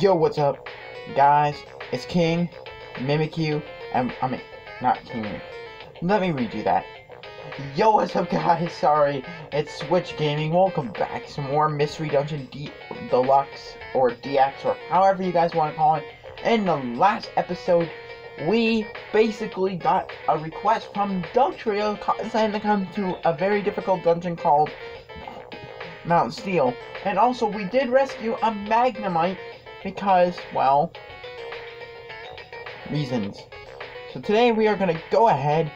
Yo, what's up, guys? It's King, Mimikyu, and I mean, not King. Let me redo that. Yo, what's up, guys? Sorry, it's Switch Gaming. Welcome back. Some more Mystery Dungeon D Deluxe or DX or however you guys want to call it. In the last episode, we basically got a request from Dugtrio saying to come to a very difficult dungeon called Mount Steel. And also, we did rescue a Magnemite because, well, reasons. So today we are going to go ahead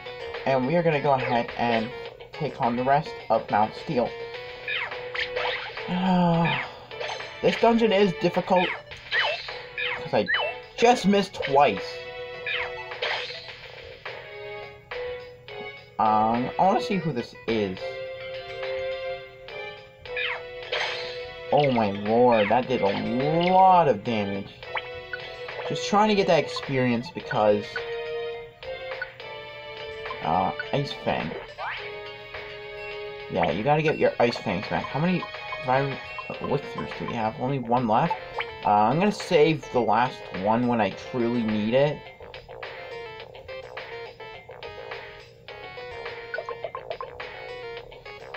and we are going to go ahead and take on the rest of Mount Steel. this dungeon is difficult because I just missed twice. Um, I want to see who this is. Oh my lord, that did a lot of damage. Just trying to get that experience because... Uh, Ice Fang. Yeah, you gotta get your Ice Fangs back. How many virus elixirs do we have? Only one left? Uh, I'm gonna save the last one when I truly need it.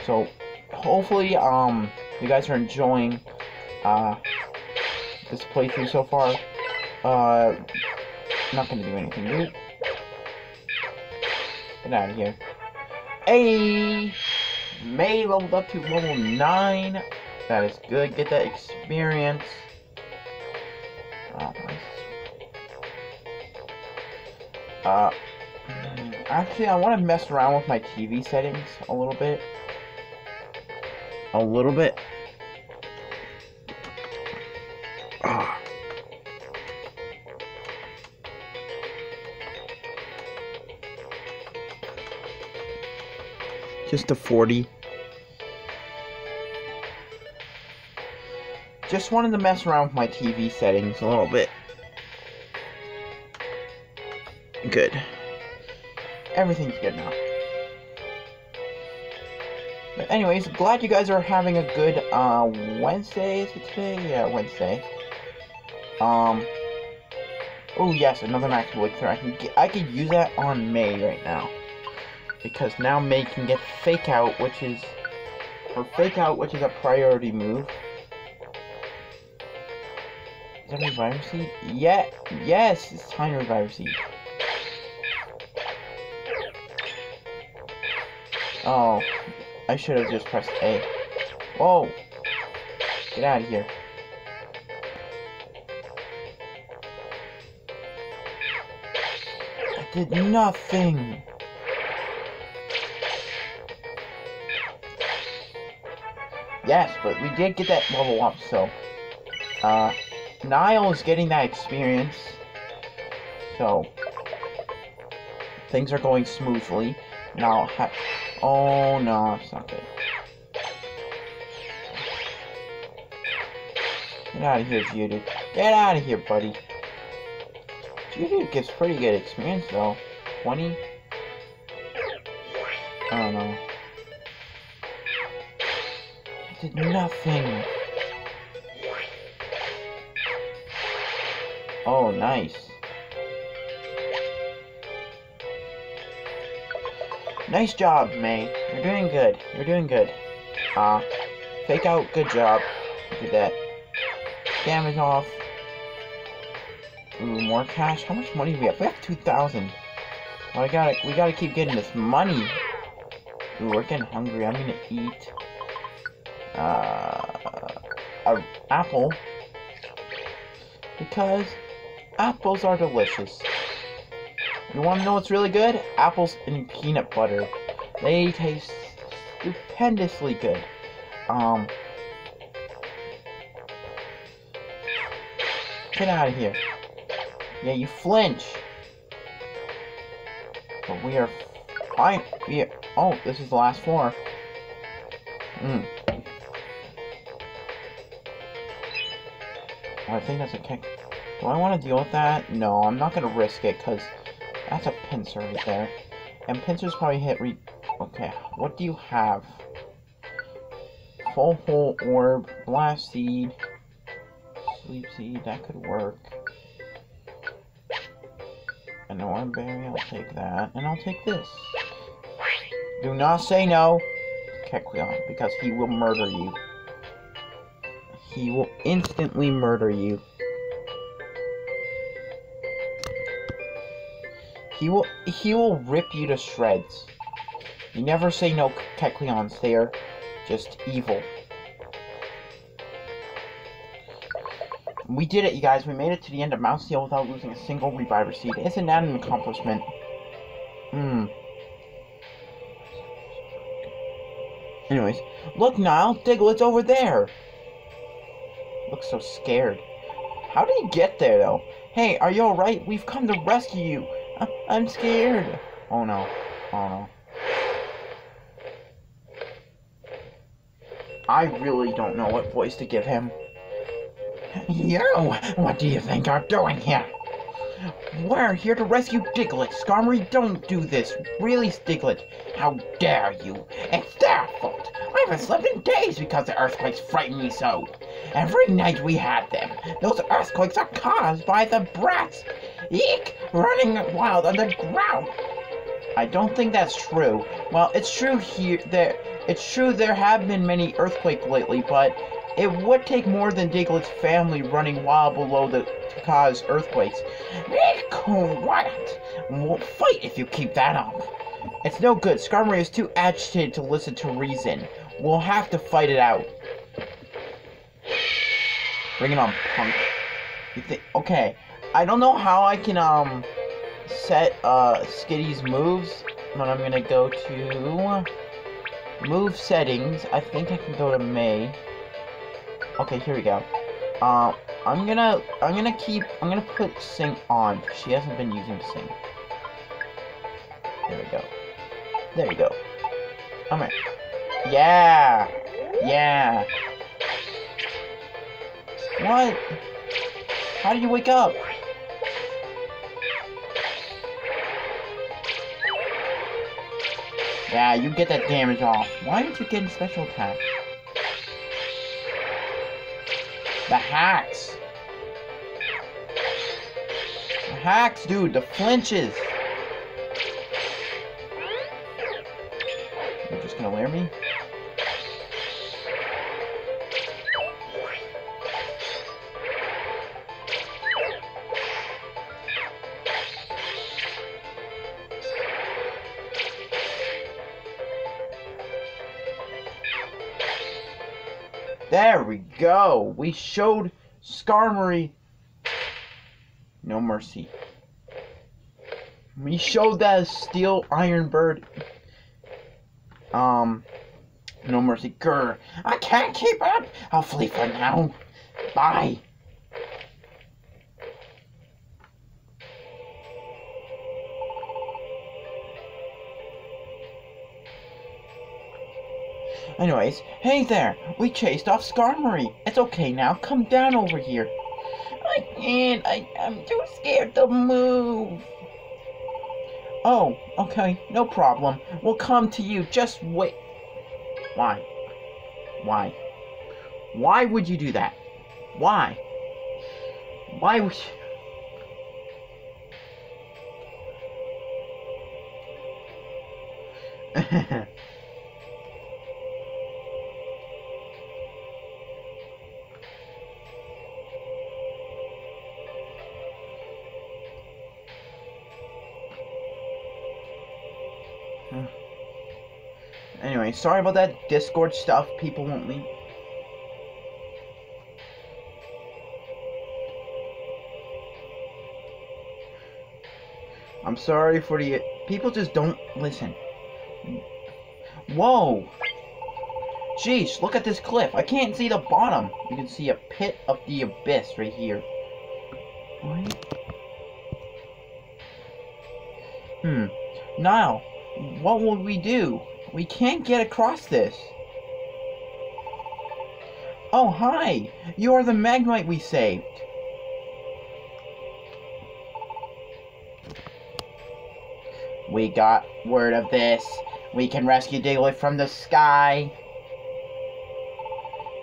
So, hopefully, um, you guys are enjoying uh, this playthrough so far. Uh, not gonna do anything good. Get out of here. Hey! May leveled up to level 9. That is good. Get that experience. Nice. Uh, actually, I want to mess around with my TV settings a little bit. A little bit. Ah. Just a 40. Just wanted to mess around with my TV settings a little bit. Good. Everything's good now. Anyways, glad you guys are having a good uh, Wednesday. Is it today? Yeah, Wednesday. Um. Oh yes, another max elixir. I can get, I could use that on May right now because now May can get Fake Out, which is or Fake Out, which is a priority move. Is that Reviver Seed? Yeah, yes, it's Tiny Reviver Seed. Oh, I should have just pressed A. Whoa! Get out of here. I did nothing! Yes, but we did get that level up, so... Uh, Niall is getting that experience. So... Things are going smoothly. Now, oh no, it's not good. Get out of here, Geodude. Get out of here, buddy. Geodude gives pretty good experience, though. 20? I don't know I did nothing. Oh, nice. Nice job, May. You're doing good. You're doing good. Uh, fake out, good job. Look that. Damage off. Ooh, more cash. How much money do we have? We have 2,000. Well, I gotta, we gotta keep getting this money. Ooh, we're getting hungry. I'm gonna eat uh, an apple because apples are delicious. You want to know what's really good? Apples and peanut butter. They taste stupendously good. Um, get out of here. Yeah, you flinch. But we are fine. We are, oh, this is the last floor. Hmm. I think that's a kick. Do I want to deal with that? No, I'm not going to risk it, because that's a pincer right there. And pincers probably hit re... Okay, what do you have? Full hole orb, blast seed, sleep seed, that could work. An orange berry, I'll take that. And I'll take this. Do not say no, Kecleon, because he will murder you. He will instantly murder you. He will he will rip you to shreds. You never say no, Kecleons. They are just evil. We did it, you guys. We made it to the end of Mount Steel without losing a single Reviver Seed. Isn't that an accomplishment? Hmm. Anyways, look, Niall. Diglett's over there. Looks so scared. How did he get there, though? Hey, are you alright? We've come to rescue you. I'm scared. Oh, no. Oh, no. I really don't know what voice to give him. You! What do you think you're doing here? We're here to rescue Diglett. Skarmory, don't do this. Really, Diglett. How dare you? It's their fault. I haven't slept in days because the earthquakes frighten me so. Every night we had them. Those earthquakes are caused by the brats. Eek! Running wild underground. I don't think that's true. Well, it's true here. There, it's true there have been many earthquakes lately, but it would take more than Diglett's family running wild below the, to cause earthquakes. Be quiet! We'll fight if you keep that up. It's no good. Skarmory is too agitated to listen to reason. We'll have to fight it out. Bring it on, punk. You think? Okay. I don't know how I can um set uh Skitty's moves, but I'm gonna go to move settings. I think I can go to May. Okay, here we go. Uh, I'm gonna, I'm gonna keep, I'm gonna put Sing on. She hasn't been using Sing. There we go. There we go. Alright. Yeah! Yeah! What? How did you wake up? Yeah, you get that damage off. Why aren't you getting special attack? The hacks. The hacks, dude. The flinches. You're just gonna wear me? Go. We showed Skarmory no mercy. We showed that steel iron bird um no mercy. Grr. I can't keep up. I'll flee for now. Bye. Anyways, hey there! We chased off Skarmory. It's okay now. Come down over here. I can't. I, I'm too scared to move. Oh, okay. No problem. We'll come to you. Just wait. Why? Why? Why would you do that? Why? Why would you... Anyway, sorry about that Discord stuff. People won't leave. I'm sorry for the... People just don't listen. Whoa! Jeez, look at this cliff. I can't see the bottom. You can see a pit of the abyss right here. What? Hmm. Now, what will we do? We can't get across this. Oh, hi! You are the Magnemite we saved. We got word of this. We can rescue Diglett from the sky.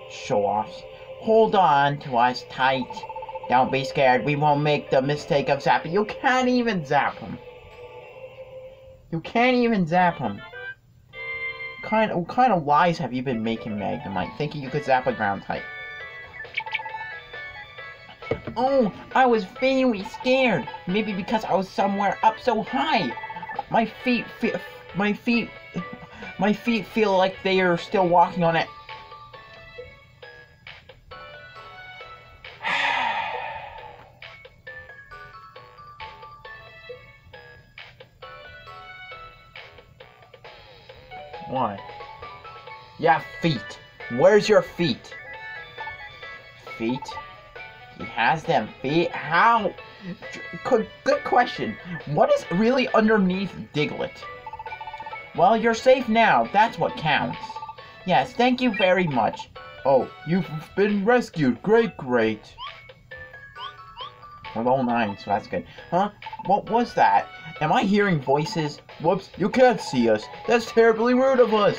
Show offs. hold on to us tight. Don't be scared. We won't make the mistake of zapping. You can't even zap him. You can't even zap him. Kind what kind of lies have you been making, Magnemite, thinking you could zap a ground type? Oh, I was very scared. Maybe because I was somewhere up so high. My feet, fe my feet, my feet feel like they are still walking on it. Why? Yeah, feet. Where's your feet? Feet? He has them feet. How? Good, good question. What is really underneath Diglett? Well, you're safe now. That's what counts. Yes, thank you very much. Oh, you've been rescued. Great, great. We're level 9, so that's good. Huh? What was that? Am I hearing voices? Whoops, you can't see us. That's terribly rude of us.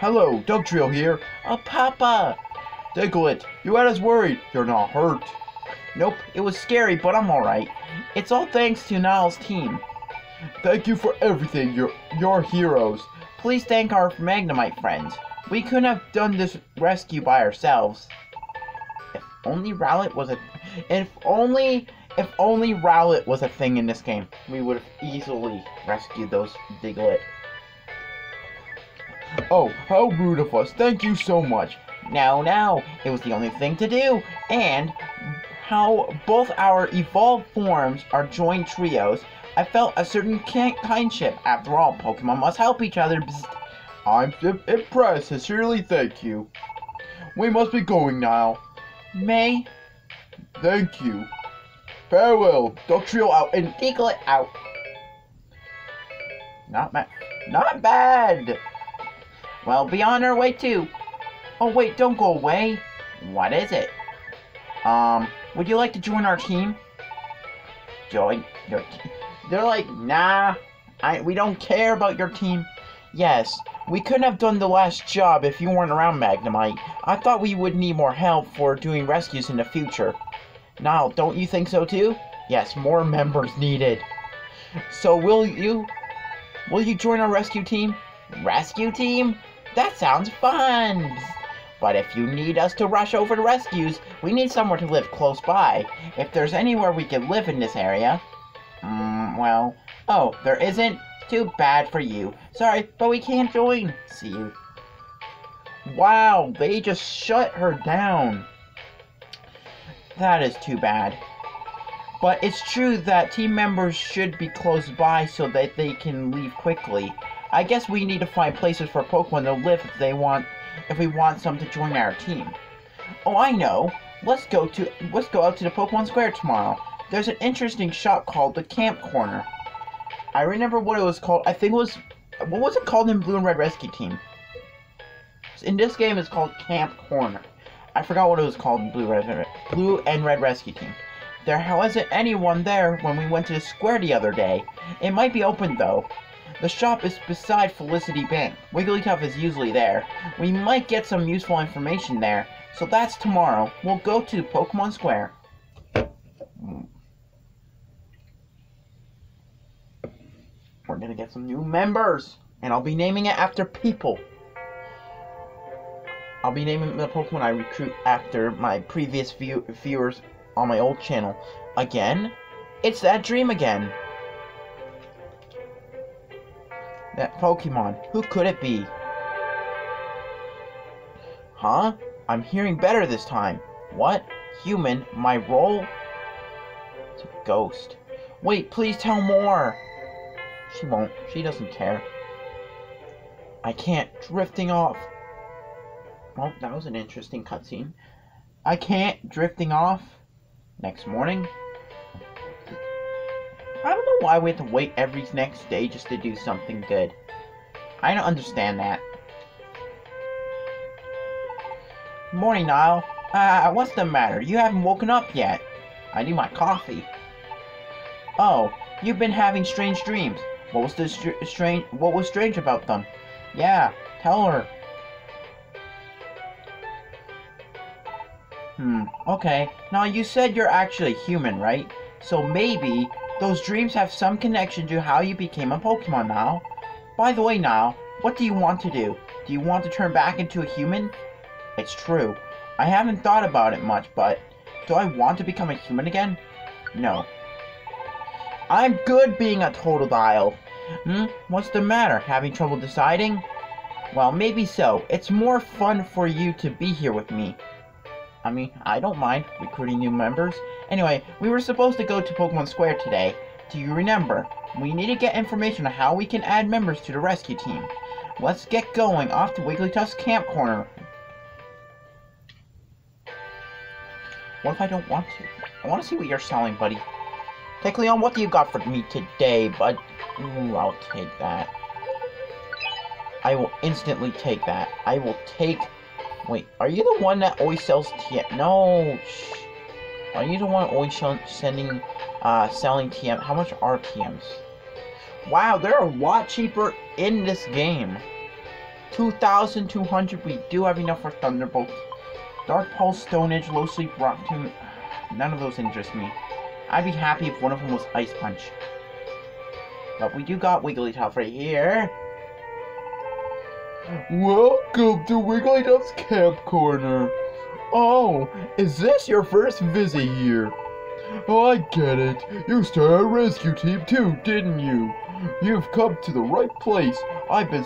Hello, Dugtrio here. Oh, Papa! Diglett, you had us worried. You're not hurt. Nope, it was scary, but I'm alright. It's all thanks to Niall's team. Thank you for everything. You're, you're heroes. Please thank our Magnemite friends. We couldn't have done this rescue by ourselves. If only Rowlet was a... If only... If only Rowlet was a thing in this game, we would have easily rescued those Diglett. Oh, how rude of us. Thank you so much. Now, now, it was the only thing to do. And how both our evolved forms are joined trios, I felt a certain kindship. After all, Pokemon must help each other. Bzz. I'm impressed. Sincerely, thank you. We must be going now. May. Thank you. Farewell. Dugtrio out and Diglett out. Not bad. Not bad. Well, be on our way too. Oh wait, don't go away. What is it? Um, would you like to join our team? Join your team? They're like, nah, I, we don't care about your team. Yes, we couldn't have done the last job if you weren't around, Magnemite. I thought we would need more help for doing rescues in the future. Now, don't you think so too? Yes, more members needed. So will you, will you join our rescue team? Rescue team? That sounds fun! But if you need us to rush over to rescues, we need somewhere to live close by. If there's anywhere we can live in this area... Mm, well... Oh, there isn't? Too bad for you. Sorry, but we can't join. See you. Wow, they just shut her down. That is too bad. But it's true that team members should be close by so that they can leave quickly. I guess we need to find places for Pokemon to live if they want if we want some to join our team. Oh, I know. Let's go to let's go out to the Pokemon Square tomorrow. There's an interesting shop called the Camp Corner. I remember what it was called. I think it was what was it called in Blue and Red Rescue Team? In this game, it's called Camp Corner. I forgot what it was called Blue, Red, Blue and Red Rescue Team. There wasn't anyone there when we went to the square the other day. It might be open though. The shop is beside Felicity Bank. Wigglytuff is usually there. We might get some useful information there. So that's tomorrow. We'll go to Pokemon Square. We're gonna get some new members. And I'll be naming it after people. I'll be naming the Pokemon I recruit after my previous view viewers on my old channel. Again? It's that dream again. That Pokemon. Who could it be? Huh? I'm hearing better this time. What? Human? My role? It's a ghost. Wait, please tell more. She won't. She doesn't care. I can't. Drifting off. Well, that was an interesting cutscene. I can't. Drifting off. Next morning. I don't know why we have to wait every next day just to do something good. I don't understand that. Morning, Niall. Uh, what's the matter? You haven't woken up yet. I need my coffee. Oh, you've been having strange dreams. What was the str strange? What was strange about them? Yeah, tell her. Hmm, okay. Now you said you're actually human, right? So maybe those dreams have some connection to how you became a Pokemon now. By the way now, what do you want to do? Do you want to turn back into a human? It's true. I haven't thought about it much, but do I want to become a human again? No. I'm good being a total Totodile. Hmm? What's the matter? Having trouble deciding? Well, maybe so. It's more fun for you to be here with me. I mean, I don't mind recruiting new members. Anyway, we were supposed to go to Pokemon Square today. Do you remember? We need to get information on how we can add members to the rescue team. Let's get going off to Wigglytuff's camp corner. What if I don't want to? I want to see what you're selling, buddy. Kecleon, what do you got for me today, bud? Ooh, I'll take that. I will instantly take that. I will take... Wait, are you the one that always sells TM? No. Are you the one always sending, uh, selling TM? How much are TMs? Wow, they're a lot cheaper in this game. 2,200, we do have enough for Thunderbolt. Dark Pulse, Stone Edge, Low Sweep, Rock Tomb, none of those interest me. I'd be happy if one of them was Ice Punch. But we do got Wigglytuff right here. Welcome to Wigglytuff's Camp Corner. Oh, is this your first visit here? Oh, I get it. You started a rescue team too, didn't you? You've come to the right place. I've been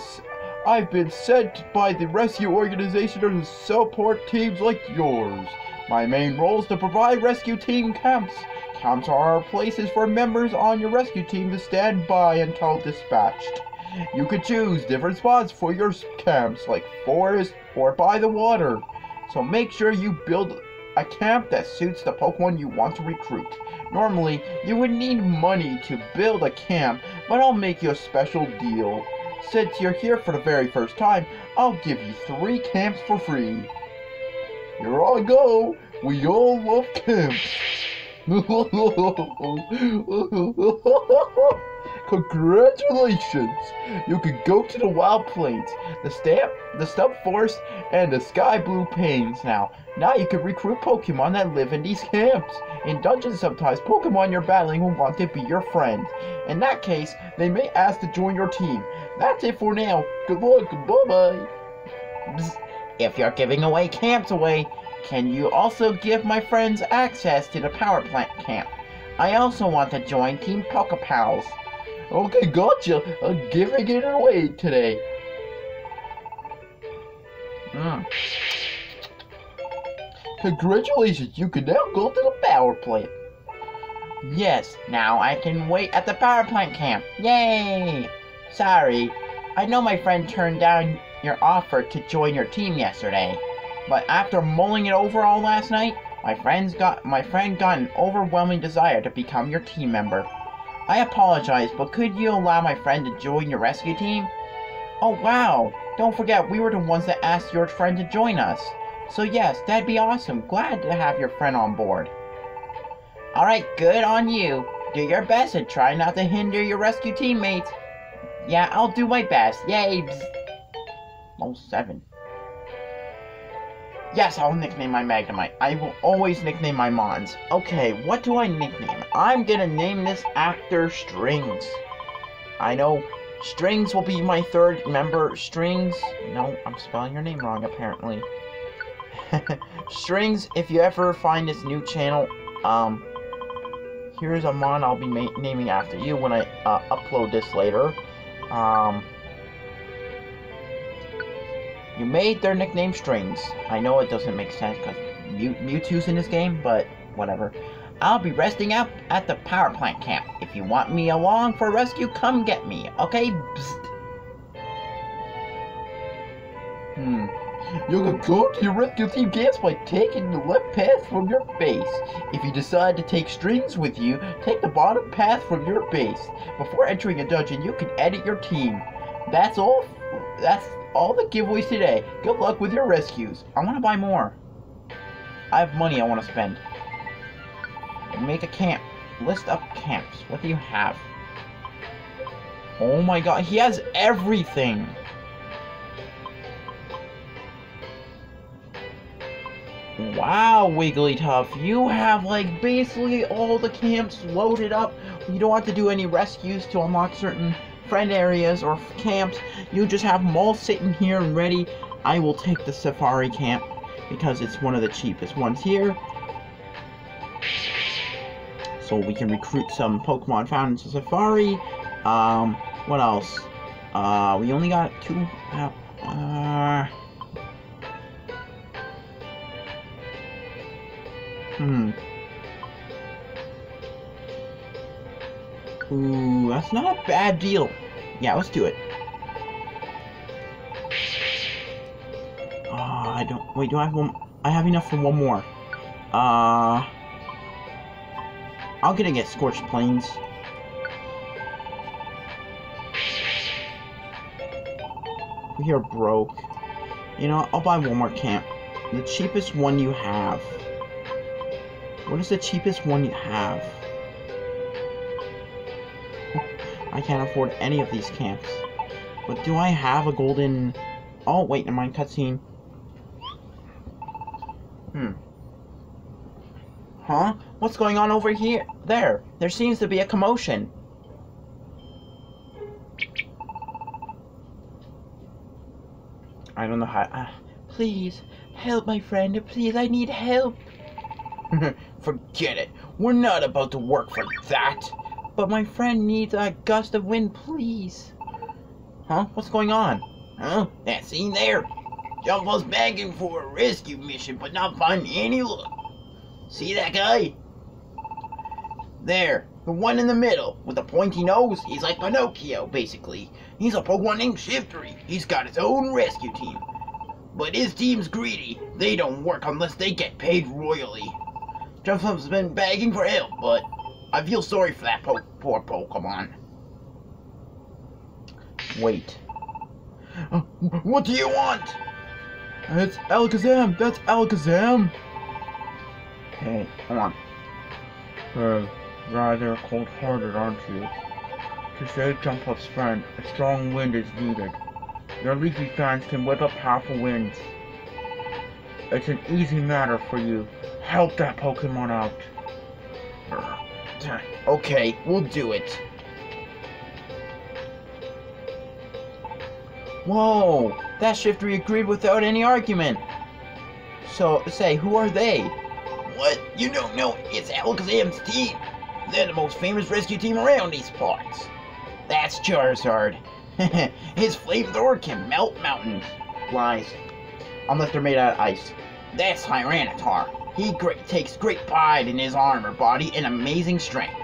I've been sent by the rescue organization to support teams like yours. My main role is to provide rescue team camps. Camps are places for members on your rescue team to stand by until dispatched. You could choose different spots for your camps, like forest or by the water. So make sure you build a camp that suits the Pokemon you want to recruit. Normally, you would need money to build a camp, but I'll make you a special deal. Since you're here for the very first time, I'll give you three camps for free. Here I go. We all love camps. Congratulations! You can go to the Wild Plains, the Stamp, the Stump Forest, and the Sky Blue Plains now. Now you can recruit Pokemon that live in these camps. In dungeons sometimes, Pokemon you're battling will want to be your friend. In that case, they may ask to join your team. That's it for now. Good luck, bye-bye. If you're giving away camps away, can you also give my friends access to the power plant camp? I also want to join Team Pokepals. Okay, gotcha. I'm giving it away today. Hmm. Congratulations, you can now go to the power plant. Yes, now I can wait at the power plant camp. Yay! Sorry, I know my friend turned down your offer to join your team yesterday, but after mulling it over all last night, my friend's got my friend got an overwhelming desire to become your team member. I apologize, but could you allow my friend to join your rescue team? Oh wow! Don't forget, we were the ones that asked your friend to join us. So yes, that'd be awesome. Glad to have your friend on board. Alright, good on you. Do your best and try not to hinder your rescue teammates. Yeah, I'll do my best. Yay! Oh, seven. Yes, I'll nickname my Magnemite. I will always nickname my Mons. Okay, what do I nickname? I'm gonna name this actor Strings. I know Strings will be my third member. Strings. No, I'm spelling your name wrong, apparently. Strings, if you ever find this new channel, um, here's a mon I'll be naming after you when I uh, upload this later. Um, you made their nickname strings. I know it doesn't make sense because Mew Mewtwo's in this game, but whatever. I'll be resting up at the power plant camp. If you want me along for rescue, come get me, okay? Bzzt. Hmm. You can go to your rescue team camps by taking the left path from your base. If you decide to take strings with you, take the bottom path from your base. Before entering a dungeon, you can edit your team. That's all. That's all the giveaways today. Good luck with your rescues. I want to buy more. I have money I want to spend. Make a camp. List up camps. What do you have? Oh my god, he has everything! Wow, Wigglytuff, you have like basically all the camps loaded up. You don't have to do any rescues to unlock certain friend areas or camps. You just have them all sitting here and ready. I will take the safari camp because it's one of the cheapest ones here. So we can recruit some Pokemon found into Safari. Um, what else? Uh, we only got two. Uh, uh, hmm. Ooh, that's not a bad deal. Yeah, let's do it. Uh, I don't. Wait, do I have one? I have enough for one more. Uh. Gonna get Scorched Plains. We are broke. You know, I'll buy one more camp. The cheapest one you have. What is the cheapest one you have? I can't afford any of these camps. But do I have a golden... Oh, wait, never mind, cutscene. Hmm. Huh? What's going on over here? There. There seems to be a commotion. I don't know how... Uh, please, help my friend. Please, I need help. Forget it. We're not about to work for that. But my friend needs a gust of wind, please. Huh? What's going on? Huh? That scene there? Jumpluff's begging for a rescue mission, but not finding any luck. See that guy? There, the one in the middle, with the pointy nose, he's like Pinocchio, basically. He's a Pokemon named Shiftry. He's got his own rescue team. But his team's greedy. They don't work unless they get paid royally. Jumpluff's been begging for help, but I feel sorry for that po poor Pokemon. Wait. Uh, what do you want? It's Alakazam! That's Alakazam! Hey, come on. Uh, rather cold-hearted, aren't you? To save Jumpluff's friend, a strong wind is needed. Your leafy fans can whip up powerful winds. It's an easy matter for you. Help that Pokemon out. Okay, we'll do it. Whoa, that Shiftry agreed without any argument. So, say, who are they? What? You don't know? It's Alakazam's team. They're the most famous rescue team around these parts. That's Charizard. His flamethrower can melt mountains. Lies. Unless they're made out of ice. That's Tyranitar. He great, takes great pride in his armor, body, and amazing strength.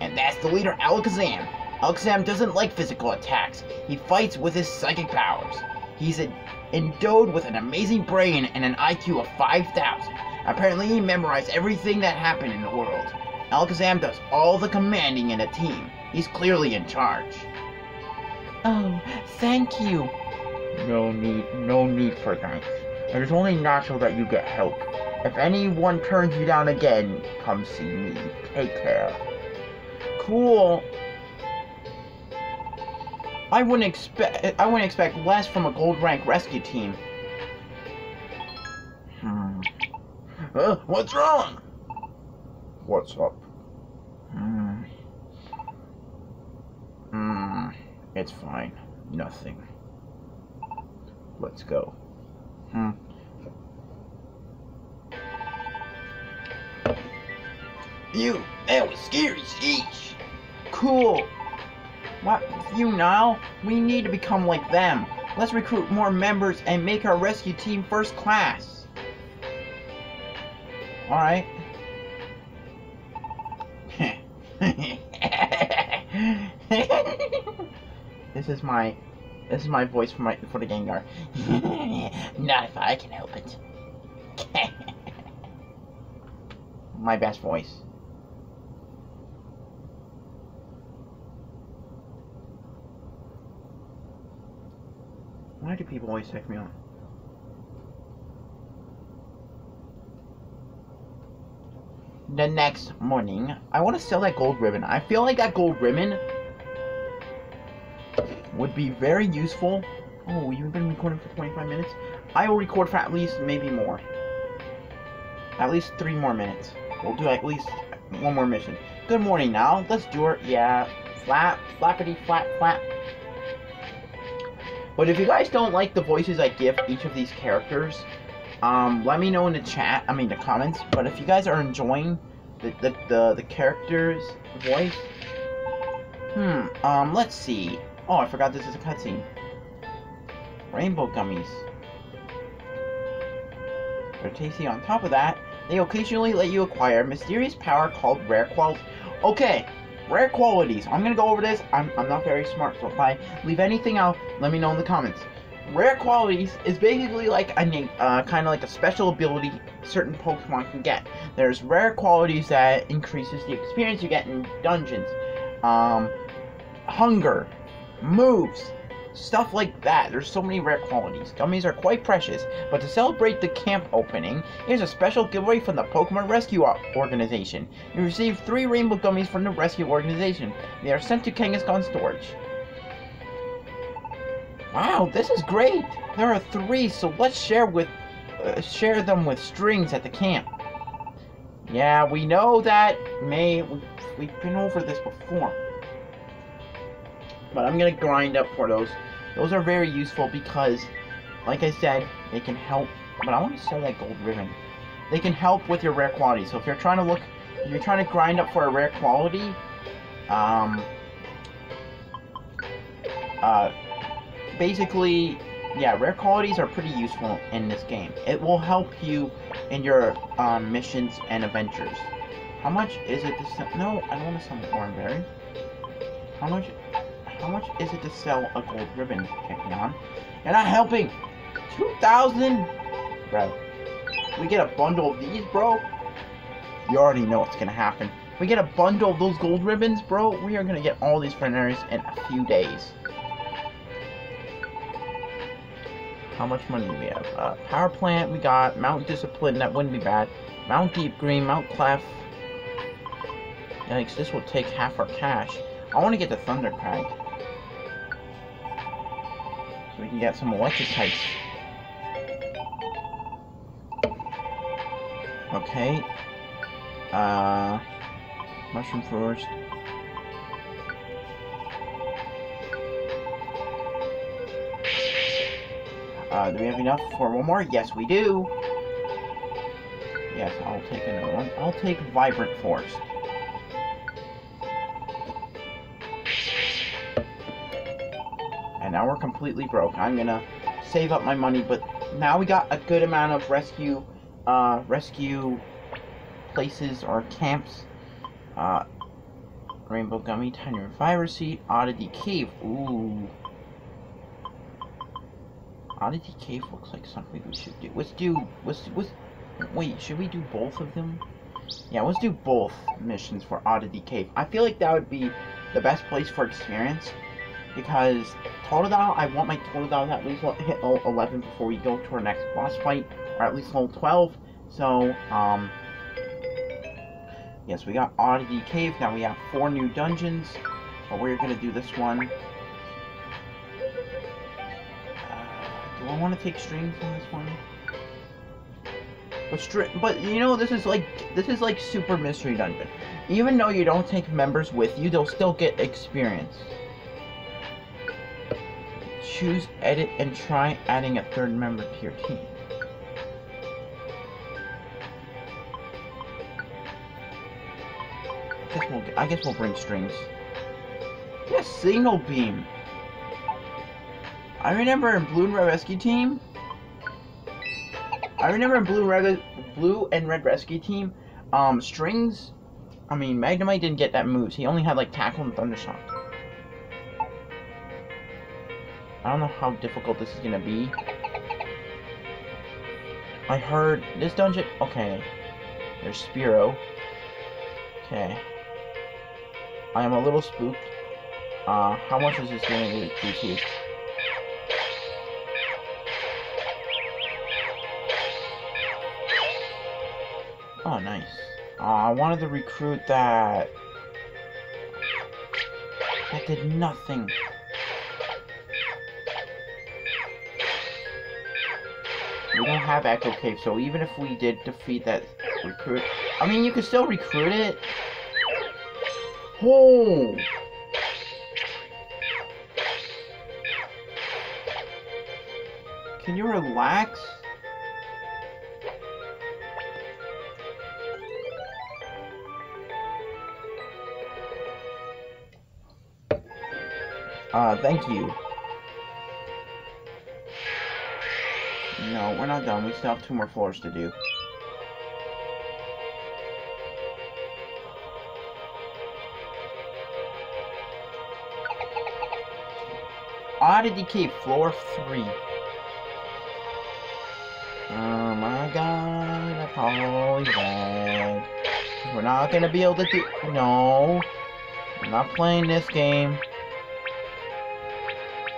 And that's the leader, Alakazam. Alakazam doesn't like physical attacks. He fights with his psychic powers. He's a, endowed with an amazing brain and an IQ of 5,000. Apparently he memorized everything that happened in the world. Alakazam does all the commanding in a team. He's clearly in charge. Oh, thank you. No need, no need for thanks. It is only natural that you get help. If anyone turns you down again, come see me. Take care. Cool. I wouldn't expect I wouldn't expect less from a gold rank rescue team. Hmm. Uh, what's wrong? What's up? Hmm. Hmm. It's fine. Nothing. Let's go. Hmm. You, that was scary, sheesh. Cool. What, you now? We need to become like them. Let's recruit more members and make our rescue team first class. Alright. this is my this is my voice for my for the Gengar. Not if I can help it. my best voice. Why do people always take me on? The next morning, I want to sell that gold ribbon. I feel like that gold ribbon would be very useful. Oh, you've been recording for 25 minutes? I will record for at least maybe more. At least three more minutes. We'll do at least one more mission. Good morning now. Let's do it. Yeah. Flap, flappity, flap, flap. But if you guys don't like the voices I give each of these characters, um, let me know in the chat, I mean the comments. But if you guys are enjoying the, the, the, the character's voice, hmm, um, let's see. Oh, I forgot this is a cutscene. Rainbow gummies. They're tasty on top of that. They occasionally let you acquire mysterious power called rare qualities. Okay, rare qualities. I'm gonna go over this. I'm, I'm not very smart, so if I leave anything out, let me know in the comments. Rare qualities is basically like a uh, kind of like a special ability certain Pokemon can get. There's rare qualities that increases the experience you get in dungeons. Um, hunger, moves, stuff like that. There's so many rare qualities. Gummies are quite precious, but to celebrate the camp opening, here's a special giveaway from the Pokemon Rescue Organization. You receive three rainbow gummies from the Rescue Organization. They are sent to Kangaskhan storage. Wow, this is great! There are three, so let's share with uh, share them with strings at the camp. Yeah, we know that May. We've, we've been over this before. But I'm gonna grind up for those. Those are very useful because, like I said, they can help. But I want to sell that gold ribbon. They can help with your rare quality. So if you're trying to look, if you're trying to grind up for a rare quality, um, uh, basically, yeah, rare qualities are pretty useful in this game. It will help you in your um, missions and adventures. How much is it to sell? No, I don't want to sell an orange berry. How much? How much is it to sell a gold ribbon, Kecleon? You're not helping! 2,000? Bro. We get a bundle of these, bro? You already know what's gonna happen. We get a bundle of those gold ribbons, bro. We are gonna get all these friends in a few days. How much money do we have? Uh, power plant, we got. Mount Discipline, that wouldn't be bad. Mount Deep Green, Mount Cleft. Yikes, this will take half our cash. I want to get the Thunder Crag. So we can get some electric types. Okay. Uh, mushroom first. Uh, do we have enough for one more? Yes, we do. Yes, I'll take another one. I'll take Vibrant Forest. Now we're completely broke. I'm gonna save up my money, but now we got a good amount of rescue, uh, rescue places or camps. Uh, Rainbow Gummy, Tiny Reviver Seed, Oddity Cave. Ooh. Oddity Cave looks like something we should do. Let's do, let's, let's, wait, should we do both of them? Yeah, let's do both missions for Oddity Cave. I feel like that would be the best place for experience. Because Totodile, I want my Totodile to at least hit level 11 before we go to our next boss fight. Or at least level 12. So, um... Yes, we got Oddity Cave. Now we have four new dungeons. But we're gonna do this one. Do I want to take strings on this one? But but you know, this is like this is like super mystery dungeon. Even though you don't take members with you, they'll still get experience. Choose, edit, and try adding a third member to your team. I guess we'll, I guess we'll bring strings. Yes, signal beam. I remember in Blue and Red Rescue Team. I remember in Blue, Red, Blue and Red Rescue Team, um, Strings. I mean, Magnemite didn't get that moves. He only had like Tackle and Thundershock. I don't know how difficult this is gonna be. I heard this dungeon. Okay, there's Spiro. Okay. I am a little spooked. Uh, how much is this gonna you? Oh, nice. Uh, I wanted to recruit that. That did nothing. Have Echo Cave, so even if we did defeat that recruit, I mean, you could still recruit it. Oh! Can you relax? Uh, thank you. No, we're not done. We still have two more floors to do. Oddity Cave, floor three. Oh my god, I probably. We're not gonna be able to do- No. I'm not playing this game.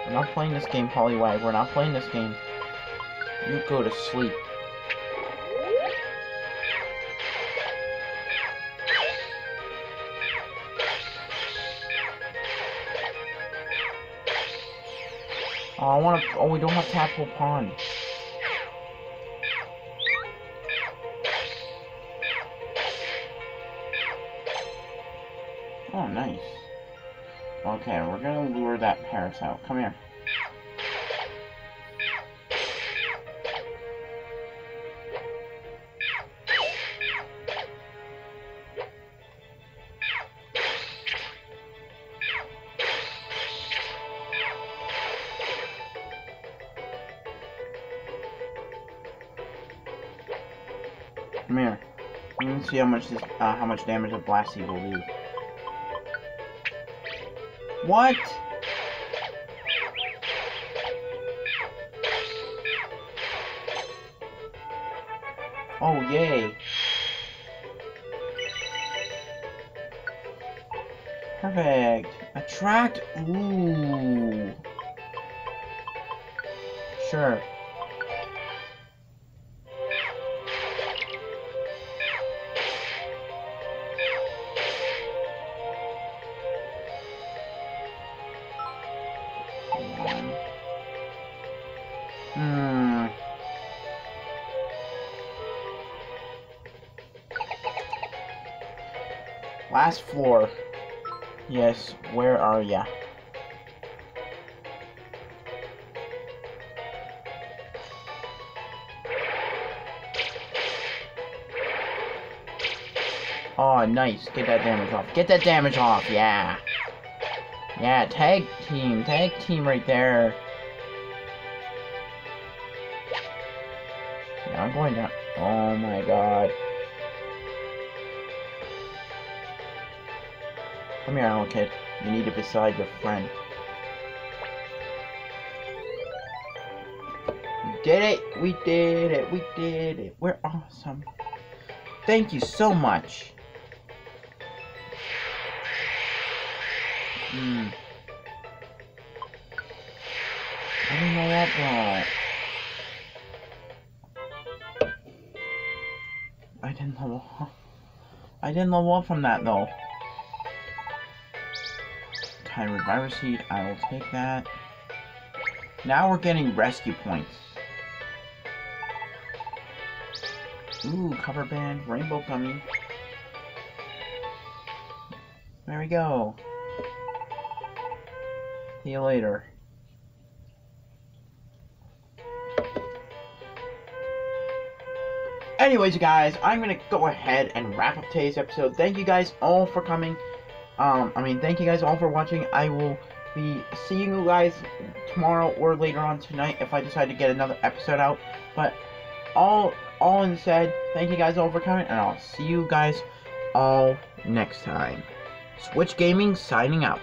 We're not playing this game, Polly Poliwag. We're not playing this game. You go to sleep. Oh, I want to. Oh, we don't have Tadpole Pond. Oh, nice. Okay, we're gonna lure that Paras out. Come here. See how much this, uh, how much damage a Blast seed will do. What? Oh, yay. Perfect. Attract. Ooh. Sure. Last floor. Yes, where are ya? Oh, nice. Get that damage off. Get that damage off, yeah. Yeah, tag team. Tag team right there. Yeah, I'm going down. Oh my god. Come here, Alan Kid. You need it beside your friend. Did it! We did it! We did it! We're awesome. Thank you so much. Hmm. I didn't know that part. I didn't level up. I didn't from that though. Tyrant Virus Seed, I will take that. Now we're getting rescue points. Ooh, cover band, rainbow gummy. There we go. See you later. Anyways, you guys, I'm gonna go ahead and wrap up today's episode. Thank you guys all for coming. Um, I mean, thank you guys all for watching. I will be seeing you guys tomorrow or later on tonight if I decide to get another episode out. But all, all in said, thank you guys all for coming, and I'll see you guys all next time. Switch Gaming signing out.